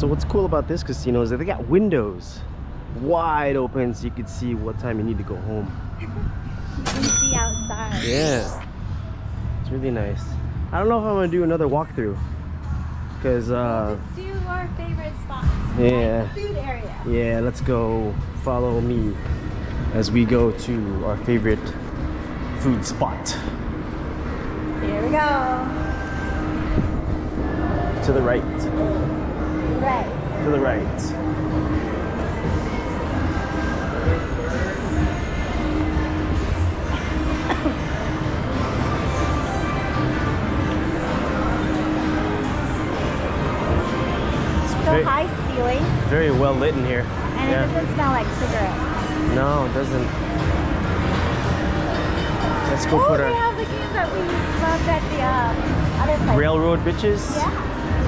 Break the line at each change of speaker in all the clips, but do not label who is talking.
So what's cool about this casino is that they got windows wide open so you can see what time you need to go home.
You can see outside.
Yeah. It's really nice. I don't know if I'm gonna do another walkthrough. Cause uh
Let's do our favorite spots.
Yeah.
Like the food area.
yeah, let's go follow me as we go to our favorite food spot.
Here we go.
To the right.
Right.
To the right.
So
Very-
high ceiling,
Very well lit in here.
and
Yeah.
it doesn't smell like cigarettes.
No, it doesn't. Let's go
oh,
put our
have the game that we loved at the uh, other place.
railroad bitches.
Yeah.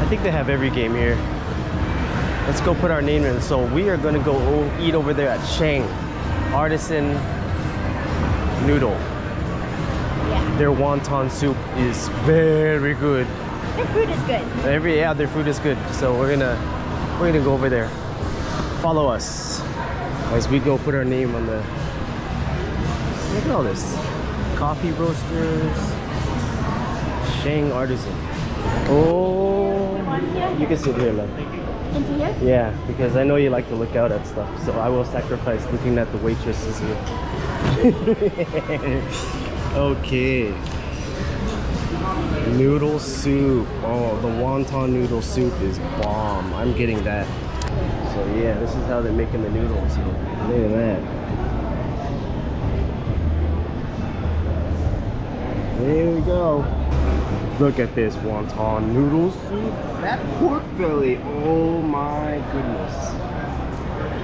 I think they have every game here. Let's go put our name in. So we are gonna go eat over there at Shang Artisan Noodle.
Yeah.
Their wonton soup is very good.
Their food is good.
Every yeah, their food is good. So we're gonna we're gonna go over there. Follow us as we go put our name on the. Look at all this. Coffee roasters. Shang Artisan. Oh, you can sit here, love.
Into here?
Yeah, because I know you like to look out at stuff, so I will sacrifice looking at the waitresses here. okay. Noodle soup. Oh, the wonton noodle soup is bomb. I'm getting that. So yeah, this is how they're making the noodles. here. Look at that. There we go. Look at this wonton noodle soup. That pork belly. Oh my goodness.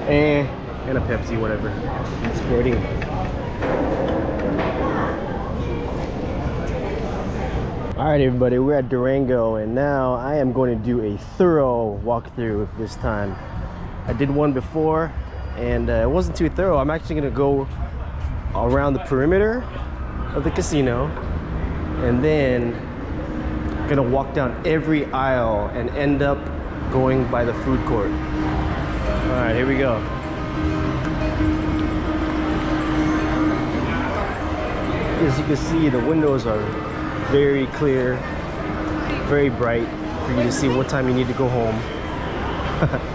Eh, and a Pepsi, whatever. It's squirting. All right, everybody, we're at Durango, and now I am going to do a thorough walkthrough this time. I did one before, and uh, it wasn't too thorough. I'm actually going to go around the perimeter of the casino, and then gonna walk down every aisle and end up going by the food court. All right, here we go. As you can see, the windows are very clear, very bright for you to see what time you need to go home.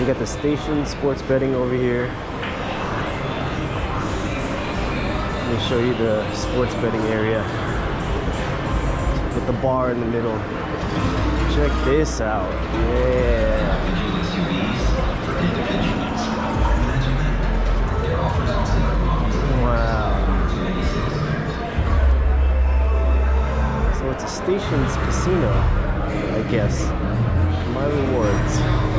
You got the station sports betting over here. Let me show you the sports betting area with the bar in the middle. Check this out. Yeah. Wow. So it's a stations casino, I guess. My rewards.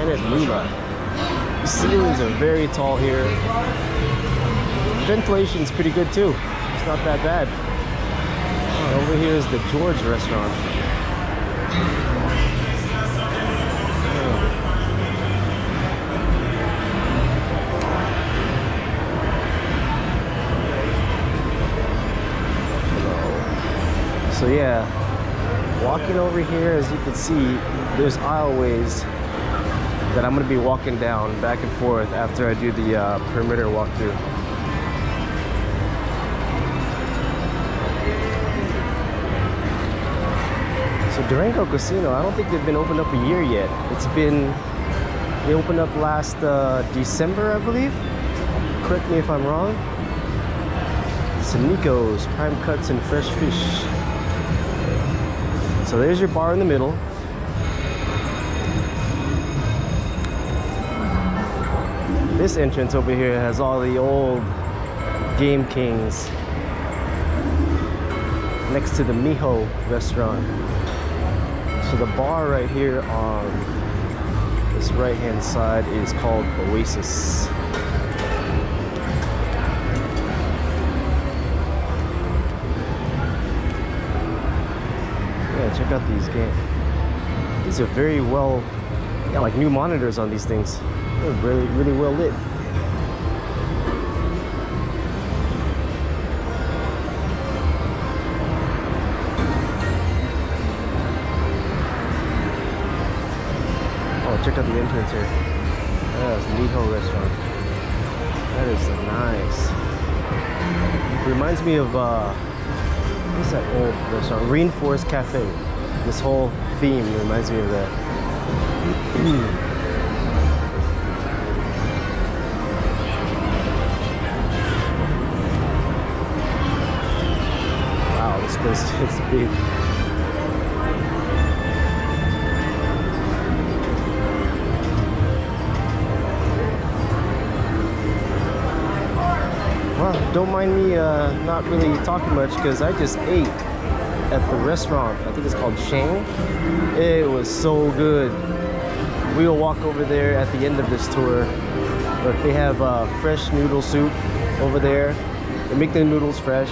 Planet Lula. The ceilings are very tall here. Ventilation's pretty good too. It's not that bad. Oh, over here is the George restaurant. So yeah, walking over here, as you can see, there's aisleways that I'm gonna be walking down back and forth after I do the uh, perimeter walkthrough. So Durango Casino, I don't think they've been opened up a year yet. It's been, they opened up last uh, December, I believe. Correct me if I'm wrong. Sanico's, prime cuts and fresh fish. So there's your bar in the middle. This entrance over here has all the old Game Kings next to the Miho restaurant. So the bar right here on this right hand side is called Oasis. Yeah, check out these games. These are very well yeah, like new monitors on these things. They're really, really well lit. Oh, check out the entrance here. That's Niho Restaurant. That is nice. Reminds me of uh, what's that old restaurant? Rainforest Cafe. This whole theme reminds me of that. Wow, this place is big. Well, don't mind me uh, not really talking much because I just ate at the restaurant. I think it's called Shang. It was so good. We will walk over there at the end of this tour. But they have uh, fresh noodle soup over there. They make the noodles fresh.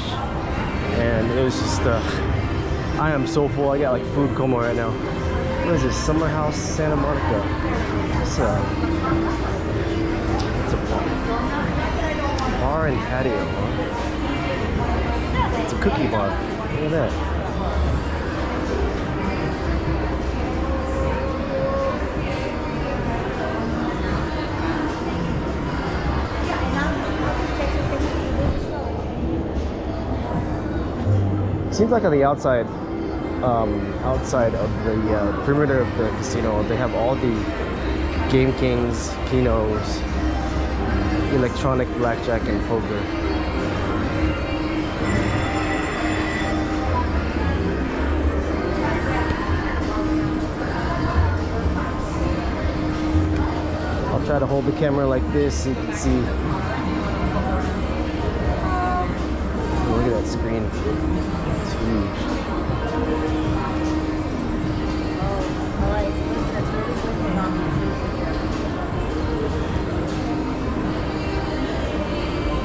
And it was just, uh, I am so full. I got like food coma right now. What is this? Summer House Santa Monica. It's a, it's a bar. Bar and patio. Huh? It's a cookie bar. Look at that. Seems like on the outside, um, outside of the uh, perimeter of the casino, they have all the Game Kings, Kenos, electronic blackjack, and poker. I'll try to hold the camera like this so you can see. Screen. It's huge.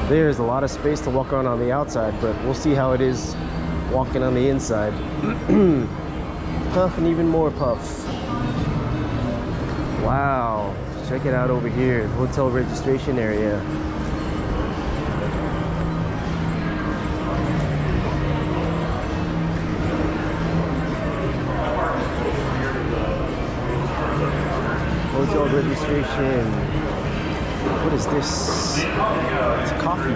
There's a lot of space to walk around on the outside, but we'll see how it is walking on the inside. puff and even more puff. Wow, check it out over here, hotel registration area. What is this? It's a coffee.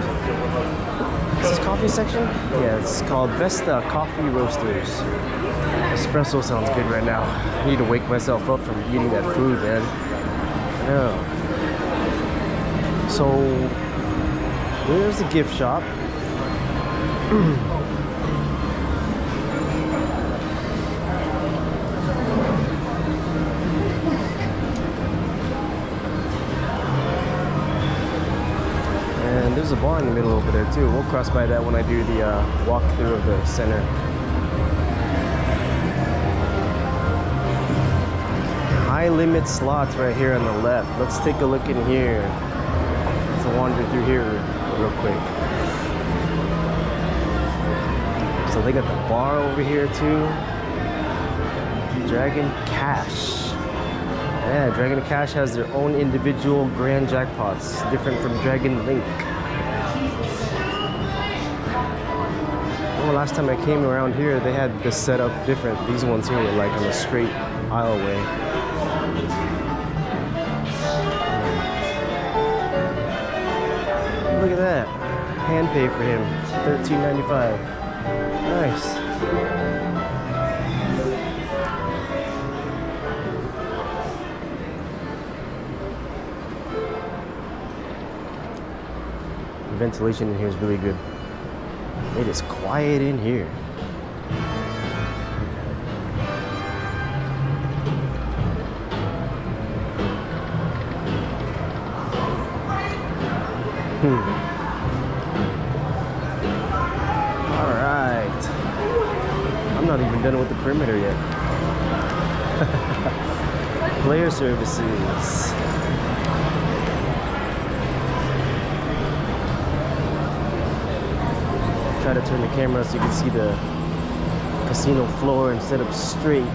Is this coffee section? Yeah, it's called Vesta Coffee Roasters. Espresso sounds good right now. I need to wake myself up from eating that food, man. Yeah. So, there's the gift shop. there's a bar in the middle over there too. We'll cross by that when I do the uh, walkthrough of the center. High limit slots right here on the left. Let's take a look in here. Let's wander through here real quick. So they got the bar over here too. Dragon Cash. Yeah, Dragon Cash has their own individual grand jackpots, different from Dragon Link. Well, last time I came around here, they had this set up different. These ones here were like on a straight aisleway. Look at that. Hand pay for him. $13.95. Nice. The ventilation in here is really good. It is quiet in here. Hmm. All right. I'm not even done with the perimeter yet. Player services. Try to turn the camera so you can see the casino floor instead of straight.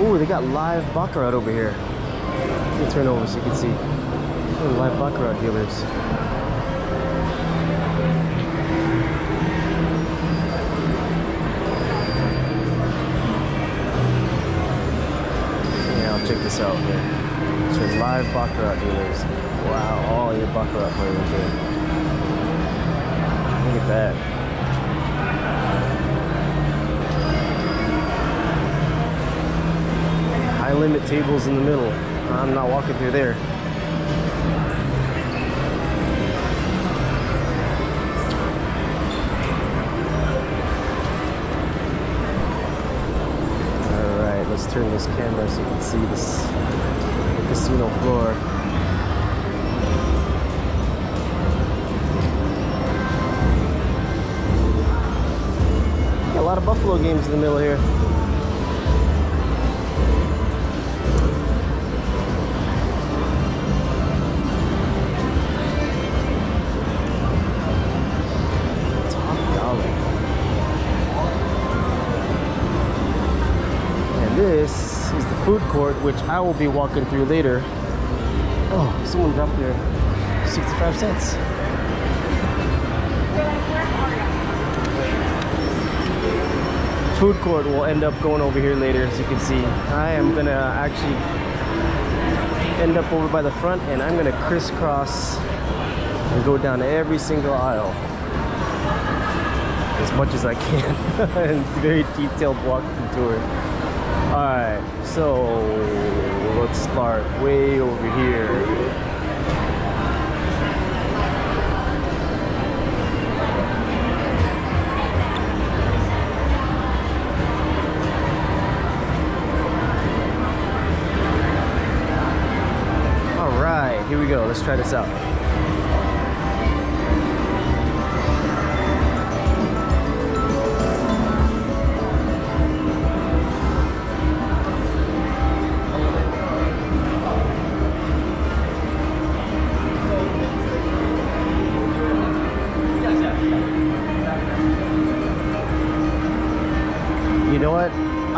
Ooh, they got live baccarat over here. Let me turn over so you can see. Ooh, live baccarat dealers. Yeah, check this out here. So live baccarat dealers. Wow, all your baccarat players here. Look at that. Limit tables in the middle. I'm not walking through there. All right, let's turn this camera so you can see this casino floor. A lot of Buffalo games in the middle here. Which I will be walking through later. Oh, someone dropped their 65 cents. Food court will end up going over here later, as you can see. I am gonna actually end up over by the front and I'm gonna crisscross and go down every single aisle as much as I can. and very detailed walking tour. Alright, so let's start way over here. Alright, here we go. Let's try this out.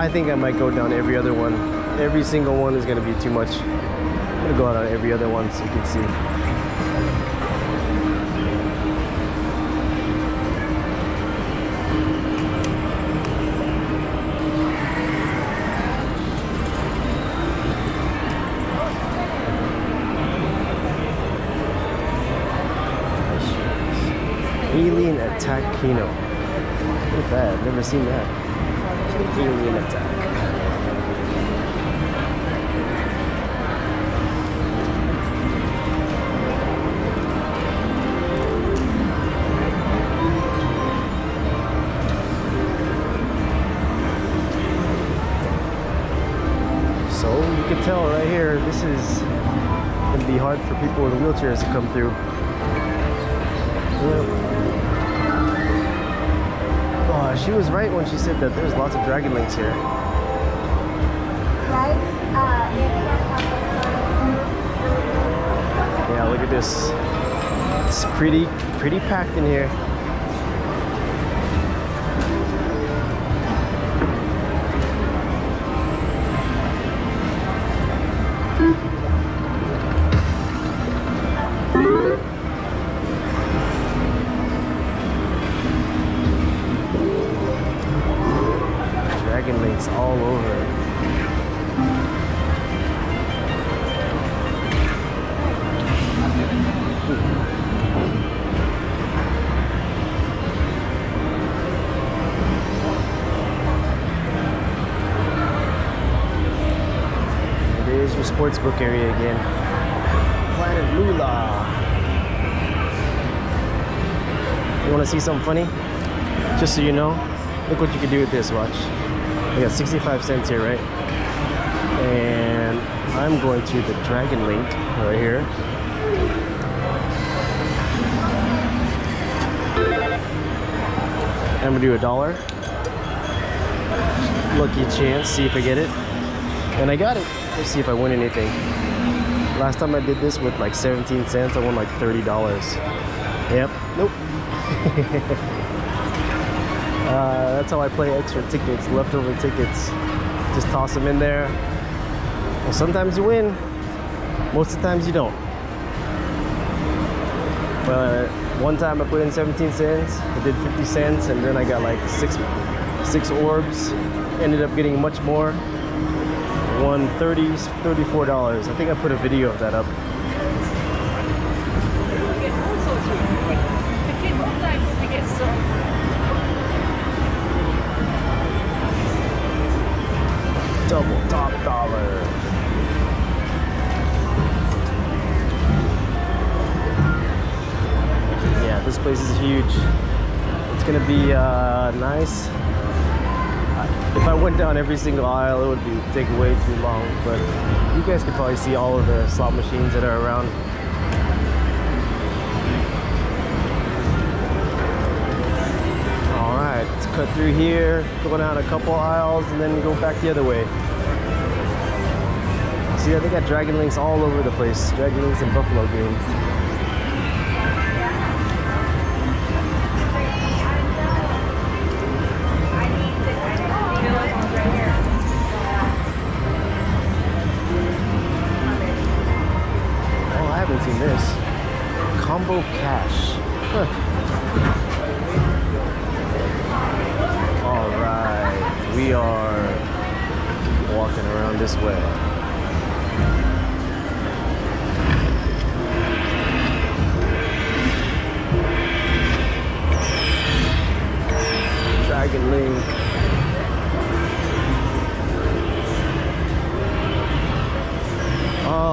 I think I might go down every other one. Every single one is gonna be too much. I'm gonna go out on every other one so you can see. Alien Attack Keno. Look at that, never seen that. Alien Attack. So you can tell right here, this is gonna be hard for people with wheelchairs to come through. Was right when she said that there's lots of dragon links here.
Uh,
Yeah, look at this. It's pretty, pretty packed in here. It is sports book area again. Planet Lula. You want to see something funny? Just so you know, look what you can do with this. Watch. I got 65 cents here, right? And I'm going to the Dragon Link right here. I'm gonna do a dollar. Lucky chance, see if I get it. And I got it. Let's see if I win anything. Last time I did this with like 17 cents, I won like $30. Yep, nope. Uh, that's how I play extra tickets, leftover tickets. Just toss them in there. Well, sometimes you win, most of the times you don't. But one time I put in 17 cents, I did 50 cents, and then I got like six six orbs. Ended up getting much more. Won 30 $34. I think I put a video of that up. Double top dollar. Yeah, this place is huge. It's gonna be uh, nice. Went down every single aisle, it would be take way too long. But you guys could probably see all of the slot machines that are around. All right, let's cut through here, go down a couple aisles, and then go back the other way. See, they got Dragon Links all over the place. Dragon Links and Buffalo games.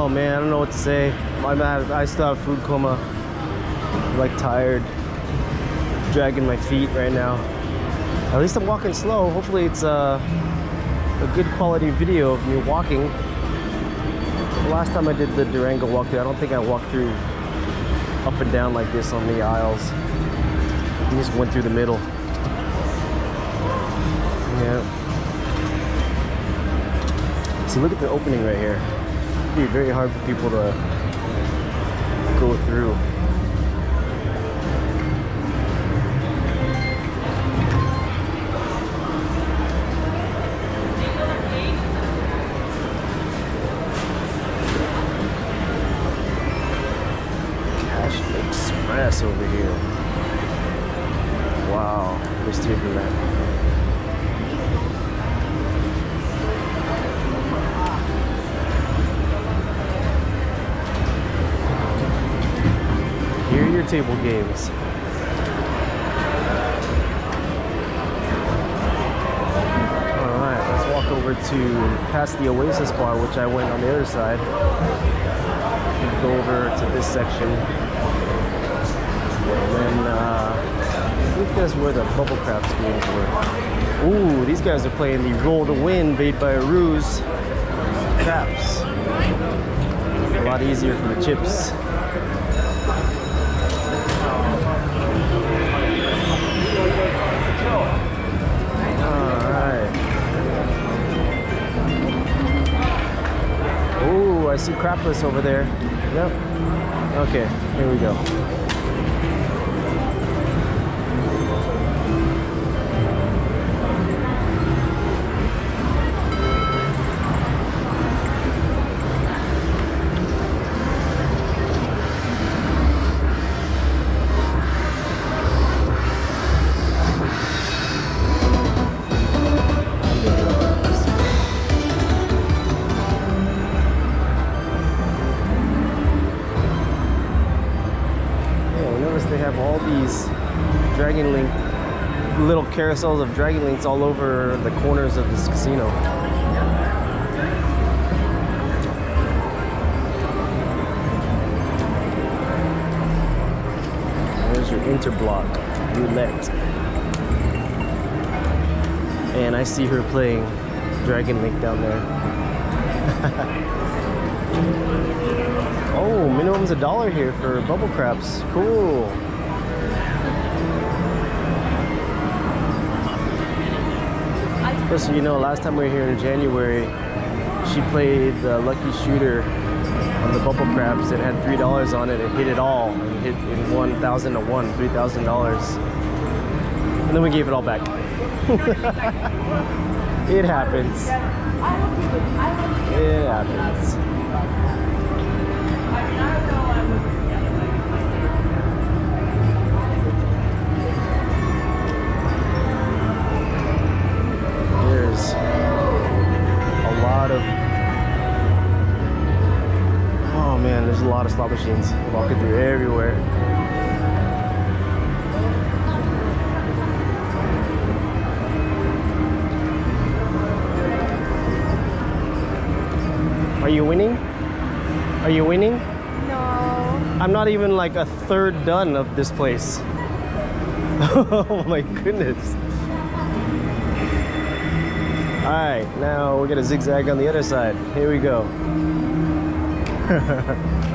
Man, I don't know what to say. I'm not, I still have food coma. I'm like tired, dragging my feet right now. At least I'm walking slow. Hopefully it's uh, a good quality video of me walking. The last time I did the Durango walkthrough, I don't think I walked through up and down like this on the aisles. I just went through the middle. Yeah. See, look at the opening right here. It'd be very hard for people to go through. Cash Express over here. Table games. Alright, let's walk over to past the Oasis bar, which I went on the other side. Go over to this section. And then uh, I think that's where the bubble craps games were. Ooh, these guys are playing the Roll to Win made by Ruse craps. A lot easier for the chips. I see crapless over there. Yep. Okay, here we go. Carousels of Dragon Links all over the corners of this casino. There's your interblock roulette. And I see her playing Dragon Link down there. Oh, minimum's a dollar here for bubble craps. Cool. So you know, last time we were here in January, she played the lucky shooter on the bubble craps. It had three dollars on it. It hit it all. It hit in one thousand to one, three thousand dollars. and then we gave it all back. it happens. It happens. Lot of slot machines walking through everywhere. Are you winning? Are you winning?
No.
I'm not even like a third done of this place. oh my goodness. All right, now we're gonna zigzag on the other side. Here we go.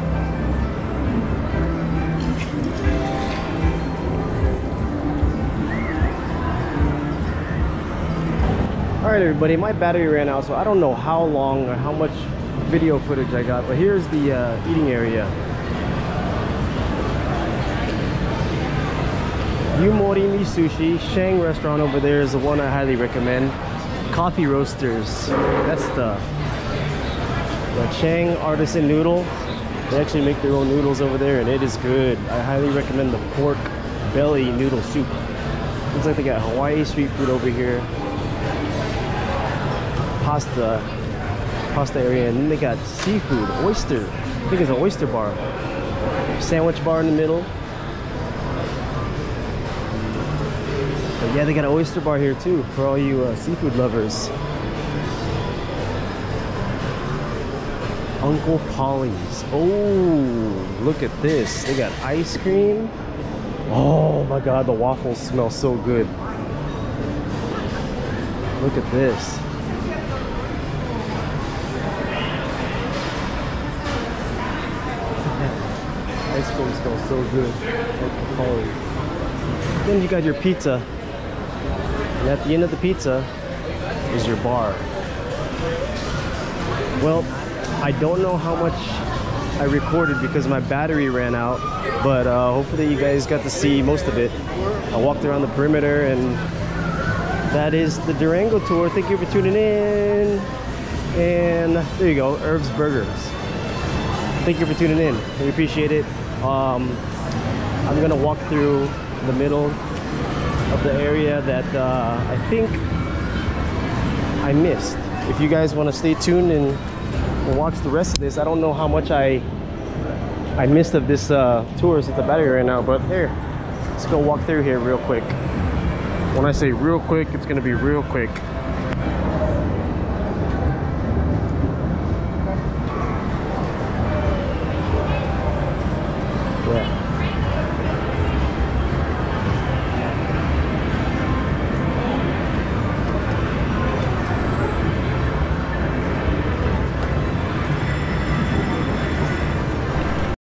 right, everybody, my battery ran out, so I don't know how long or how much video footage I got, but here's the uh, eating area. Yu-Or-Mi Sushi, Shang restaurant over there is the one I highly recommend. Coffee Roasters, that's the, the Artisan Noodle. They actually make their own noodles over there and it is good. I highly recommend the pork belly noodle soup. Looks like they got Hawaii street food over here. Pasta, pasta area, and then they got seafood, oyster. I think it's an oyster bar. Sandwich bar in the middle. But yeah, they got an oyster bar here too for all you uh, seafood lovers. Uncle Polly's. Oh, look at this. They got ice cream. Oh my god, the waffles smell so good. Look at this. So good. Then you got your pizza. And at the end of the pizza is your bar. Well, I don't know how much I recorded because my battery ran out, but uh, hopefully you guys got to see most of it. I walked around the perimeter and that is the Durango tour. Thank you for tuning in. And there you go, Herbs Burgers. Thank you for tuning in. We appreciate it. Um, I'm gonna walk through the middle of the area that uh, I think I missed. If you guys want to stay tuned and, watch the rest of this, I don't know how much I I missed of this uh, tour since the battery right now, but here, let's go walk through here real quick. When I say real quick, it's gonna be real quick.